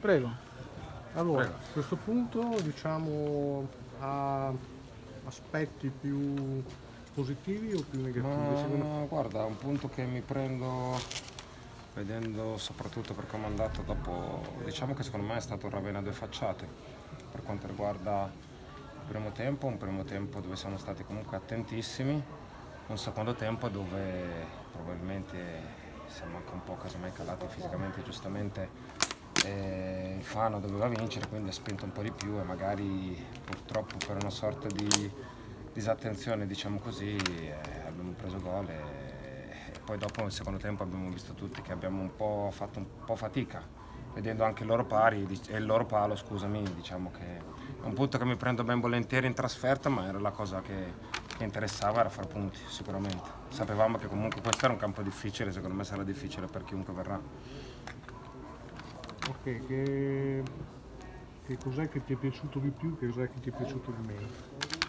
Prego. Allora, Prego. a questo punto diciamo ha aspetti più positivi o più negativi? Ma. Guarda, un punto che mi prendo vedendo soprattutto per come è andato dopo, diciamo che secondo me è stato un Ravenna a due facciate per quanto riguarda il primo tempo, un primo tempo dove siamo stati comunque attentissimi, un secondo tempo dove probabilmente siamo anche un po' casomai calati fisicamente giustamente eh, il Fano doveva vincere quindi ha spinto un po' di più e magari purtroppo per una sorta di disattenzione diciamo così eh, abbiamo preso gol e, e, poi dopo nel secondo tempo abbiamo visto tutti che abbiamo un po' fatto un po' fatica vedendo anche il loro pari il loro palo scusami diciamo che è un punto che mi prendo ben volentieri in trasferta ma era la cosa che interessava era far punti sicuramente. Sapevamo che comunque questo era un campo difficile, secondo me sarà difficile per chiunque verrà. Ok, che, che cos'è che ti è piaciuto di più, che cos'è che ti è piaciuto di meno?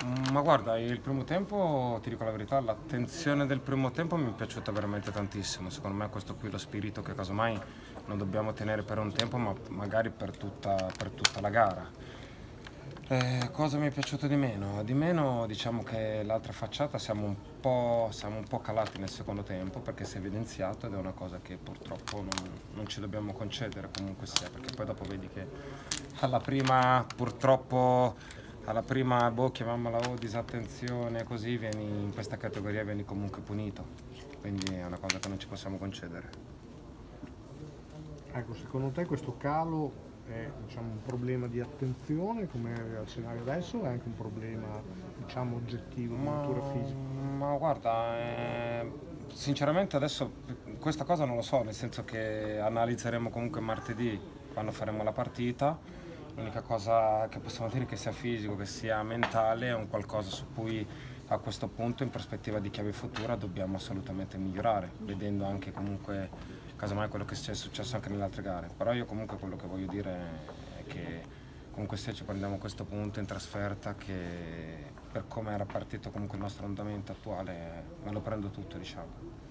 Mm, ma guarda, il primo tempo, ti dico la verità, l'attenzione del primo tempo mi è piaciuta veramente tantissimo. Secondo me questo qui è lo spirito che casomai non dobbiamo tenere per un tempo, ma magari per tutta, per tutta la gara. Eh, cosa mi è piaciuto di meno? Di meno diciamo che l'altra facciata siamo un, siamo un, po', calati nel secondo tempo perché si è evidenziato ed è una cosa che purtroppo non, non ci dobbiamo concedere comunque sia perché poi dopo vedi che alla prima purtroppo alla prima boh chiamiamola oh, disattenzione così vieni in questa categoria vieni comunque punito quindi è una cosa che non ci possiamo concedere. Ecco, secondo te questo calo è diciamo, un problema di attenzione come al scenario adesso o è anche un problema diciamo, oggettivo di natura fisica? Ma guarda, eh, sinceramente adesso questa cosa non lo so, nel senso che analizzeremo comunque martedì quando faremo la partita. L'unica cosa che possiamo dire che sia fisico, che sia mentale, è un qualcosa su cui a questo punto in prospettiva di chiave futura dobbiamo assolutamente migliorare, vedendo anche comunque casomai quello che è successo anche nelle altre gare. Però io comunque quello che voglio dire è che comunque se ci prendiamo questo punto in trasferta che per come era partito comunque il nostro andamento attuale me lo prendo tutto diciamo.